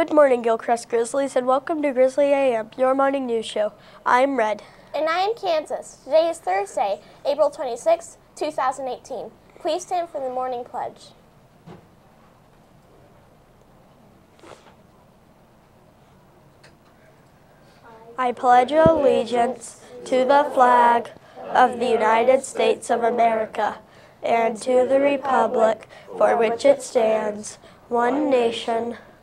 Good morning, Gilchrist Grizzlies, and welcome to Grizzly AM, your morning news show. I'm Red. And I am Kansas. Today is Thursday, April 26, 2018. Please stand for the morning pledge. I pledge allegiance to the flag of the United States of America and to the republic for which it stands, one nation,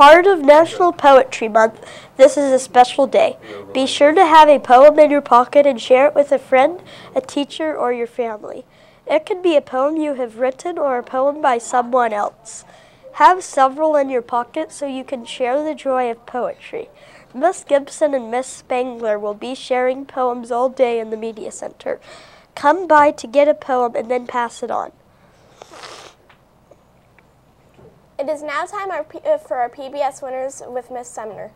Part of National Poetry Month, this is a special day. Be sure to have a poem in your pocket and share it with a friend, a teacher, or your family. It can be a poem you have written or a poem by someone else. Have several in your pocket so you can share the joy of poetry. Miss Gibson and Miss Spangler will be sharing poems all day in the Media Center. Come by to get a poem and then pass it on. It is now time our uh, for our PBS winners with Miss Sumner.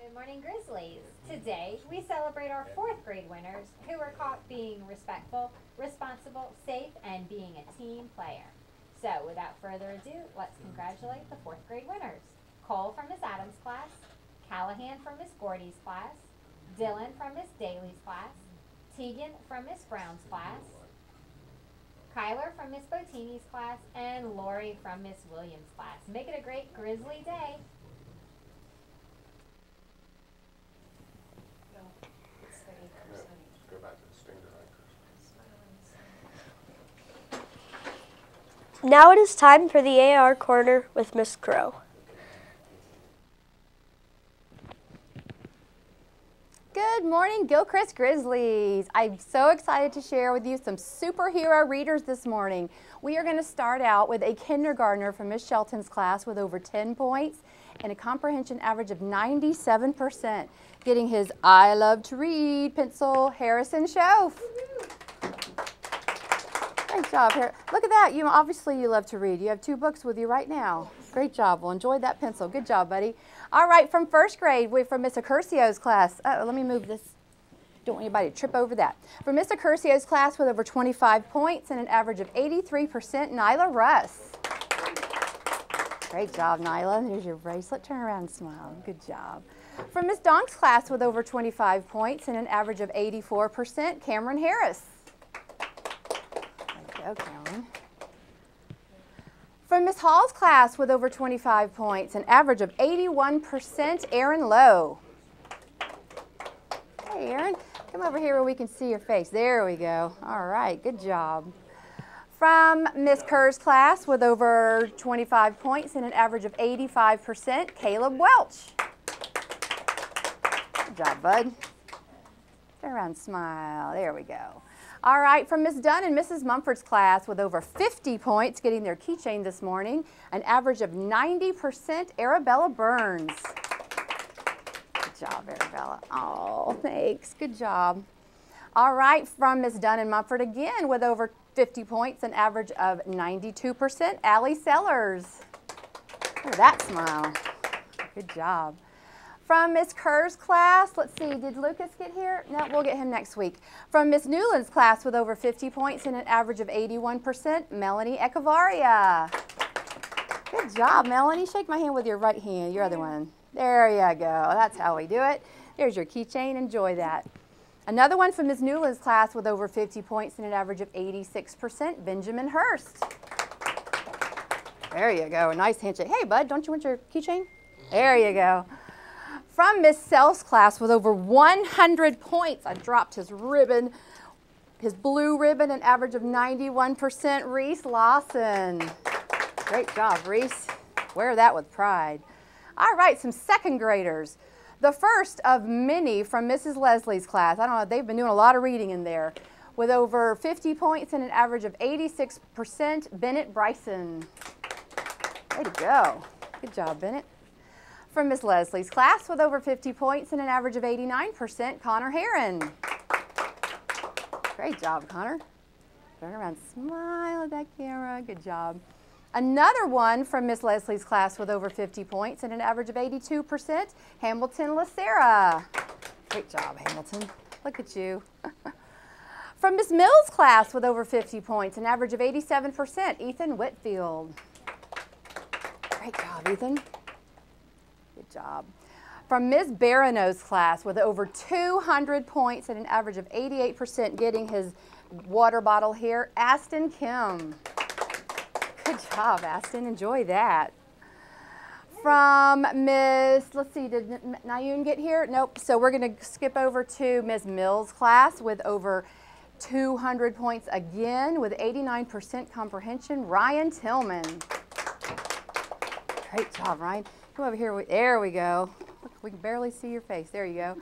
Good morning, Grizzlies. Today, we celebrate our fourth grade winners who were caught being respectful, responsible, safe, and being a team player. So, without further ado, let's congratulate the fourth grade winners. Cole from Miss Adams' class, Callahan from Miss Gordy's class, Dylan from Miss Daly's class, Tegan from Miss Brown's class, Kyler from Miss Botini's class, and Lori from Miss Williams' class. Make it a great Grizzly day. Go back to the stinger anchors. Now it is time for the AR Corner with Miss Crow. Good morning, Gilchrist Grizzlies. I'm so excited to share with you some superhero readers this morning. We are going to start out with a kindergartner from Miss Shelton's class with over 10 points and a comprehension average of 97%, getting his I Love to Read pencil, Harrison Schoaf. Great job, Har- Look at that. You obviously you love to read. You have two books with you right now. Great job. Well, enjoy that pencil. Good job, buddy. All right, from first grade, we're from Miss Accursio's class. Oh, let me move this. Don't want anybody to trip over that. From Miss Accursio's class with over 25 points and an average of 83%, Nyla Russ. Great job, Nyla. There's your bracelet. Turn around and smile. Good job. From Miss Donk's class with over 25 points and an average of 84%, Cameron Harris. There you go, Cameron. From Miss Hall's class with over 25 points, an average of 81%, Aaron Lowe. Hey, Aaron, come over here where we can see your face. There we go. All right, good job. From Miss Kerr's class with over 25 points and an average of 85%, Caleb Welch. Good job, bud. Turn around smile. There we go. All right, from Miss Dunn and Mrs. Mumford's class with over 50 points getting their keychain this morning, an average of 90%, Arabella Burns. Good job, Arabella. Oh, thanks. Good job. All right, from Miss Dunn and Mumford again with over 50 points, an average of 92%, Allie Sellers. Look at that smile. Good job. From Miss Kerr's class, let's see, did Lucas get here? No, we'll get him next week. From Miss Newland's class with over 50 points and an average of 81%, Melanie Echevarria. Good job, Melanie. Shake my hand with your right hand, your other one. There you go. That's how we do it. There's your keychain. Enjoy that. Another one from Ms. Newland's class with over 50 points and an average of 86%, Benjamin Hurst. There you go. A nice handshake. Hey, bud, don't you want your keychain? There you go. From Miss Sells' class with over 100 points, I dropped his ribbon, his blue ribbon, an average of 91%, Reese Lawson. Great job, Reese. Wear that with pride. All right, some second graders. The first of many from Mrs. Leslie's class. I don't know, they've been doing a lot of reading in there. With over 50 points and an average of 86%, Bennett Bryson. Way to go. Good job, Bennett. From Miss Leslie's class with over 50 points and an average of 89%, Connor Heron. Great job, Connor. Turn around, smile at that camera. Good job. Another one from Miss Leslie's class with over 50 points and an average of 82%, Hamilton Lacera. Great job, Hamilton. Look at you. from Miss Mills' class with over 50 points, an average of 87%, Ethan Whitfield. Great job, Ethan. Good job. From Ms. Barano's class with over 200 points and an average of 88% getting his water bottle here, Aston Kim. Good job, Aston. Enjoy that. From Miss, let's see, did Nayun get here? Nope. So we're going to skip over to Ms. Mills' class with over 200 points again with 89% comprehension, Ryan Tillman. Great job, Ryan. Come over here. There we go. We can barely see your face. There you go.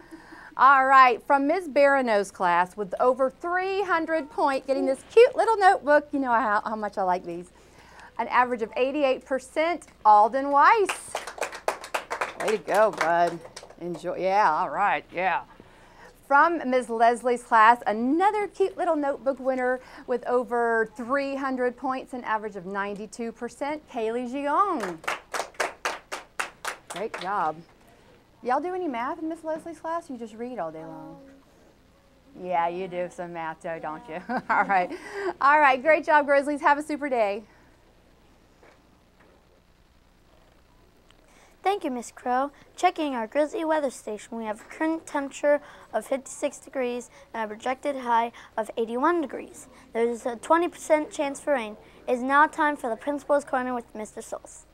All right, from Ms. Barano's class with over 300 point, getting this cute little notebook. You know how, how much I like these. An average of 88%, Alden Weiss. Way to go, bud. Enjoy, yeah, all right, yeah. From Ms. Leslie's class, another cute little notebook winner with over 300 points, an average of 92%, Kaylee Gion. Great job. Y'all do any math in Miss Leslie's class? You just read all day long. Um, yeah, you do some math though, don't you? all right. All right, great job, Grizzlies. Have a super day. Thank you, Miss Crow. Checking our Grizzly weather station, we have a current temperature of 56 degrees and a projected high of 81 degrees. There's a 20% chance for rain. It is now time for the Principal's Corner with Mr. Souls.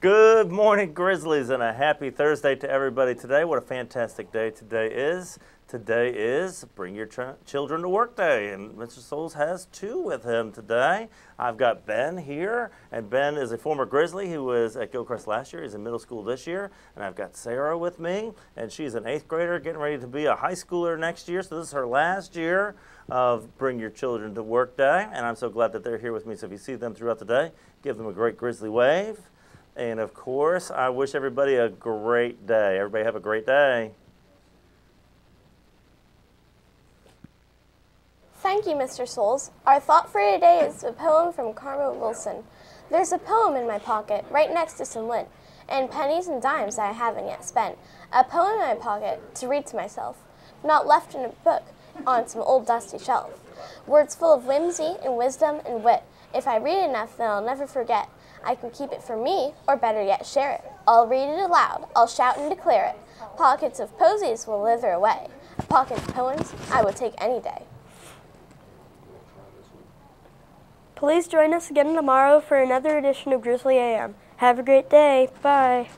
Good morning, Grizzlies, and a happy Thursday to everybody today. What a fantastic day today is. Today is Bring Your Ch Children to Work Day, and Mr. Souls has two with him today. I've got Ben here, and Ben is a former Grizzly who was at Gilchrist last year. He's in middle school this year. And I've got Sarah with me, and she's an eighth grader getting ready to be a high schooler next year. So this is her last year of Bring Your Children to Work Day, and I'm so glad that they're here with me. So if you see them throughout the day, give them a great Grizzly wave. And of course, I wish everybody a great day. Everybody have a great day. Thank you, Mr. Souls. Our thought for today is a poem from Karma Wilson. There's a poem in my pocket, right next to some lint, and pennies and dimes that I haven't yet spent. A poem in my pocket to read to myself, not left in a book on some old dusty shelf. Words full of whimsy and wisdom and wit. If I read enough, then I'll never forget. I can keep it for me, or better yet, share it. I'll read it aloud, I'll shout and declare it. Pockets of posies will wither away. A pocket of poems I would take any day. Please join us again tomorrow for another edition of Grizzly AM. Have a great day. Bye.